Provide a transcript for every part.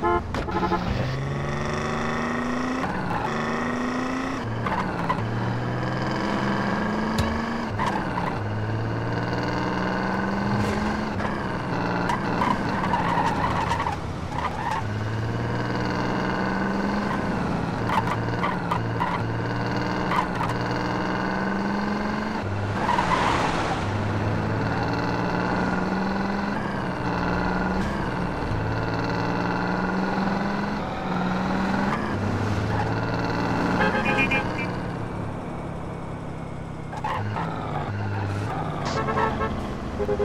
Thank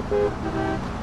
Thank you.